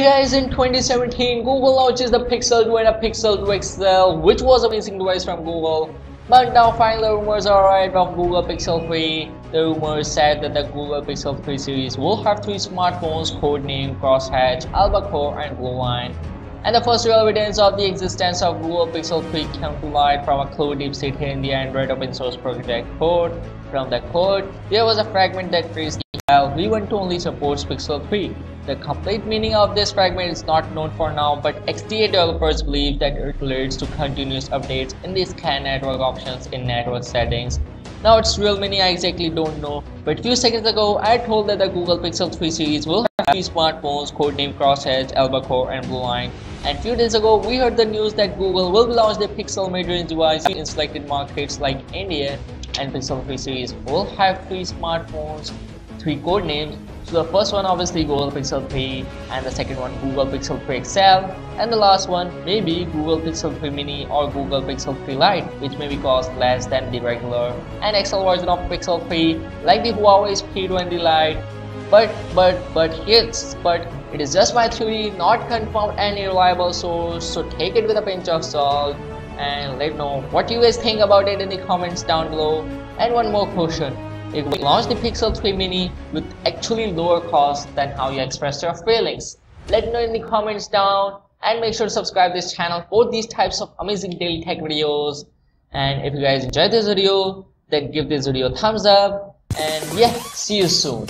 Hey guys, in 2017, Google launches the Pixel 2 and a Pixel 2 XL, which was amazing device from Google. But now finally rumors are right of Google Pixel 3. The rumors said that the Google Pixel 3 series will have three smartphones codenamed Crosshatch, Albacore, and Blueline. And the first real evidence of the existence of Google Pixel 3 came to light from a clue deep seated in the Android open source project code. From the code, there was a fragment that traced while V12 only supports Pixel 3. The complete meaning of this fragment is not known for now, but XDA developers believe that it relates to continuous updates in the scan network options in network settings. Now its real meaning I exactly don't know, but few seconds ago I told that the Google Pixel 3 series will have three smartphones codenamed Crosshatch, Albacore and Blueline. And few days ago we heard the news that Google will launch the Pixel mid-range device in selected markets like India and Pixel 3 series will have three smartphones three code names. So the first one obviously Google Pixel 3 and the second one Google Pixel 3 XL and the last one maybe Google Pixel 3 Mini or Google Pixel 3 Lite which may be cost less than the regular and XL version of Pixel 3 like the Huawei P20 Lite. But but but yes but it is just my theory not confirmed any reliable source. So take it with a pinch of salt and let know what you guys think about it in the comments down below. And one more question it will launch the Pixel 3 Mini with actually lower cost than how you express your feelings. Let me know in the comments down and make sure to subscribe this channel for these types of amazing daily tech videos. And if you guys enjoyed this video, then give this video a thumbs up and yeah, see you soon.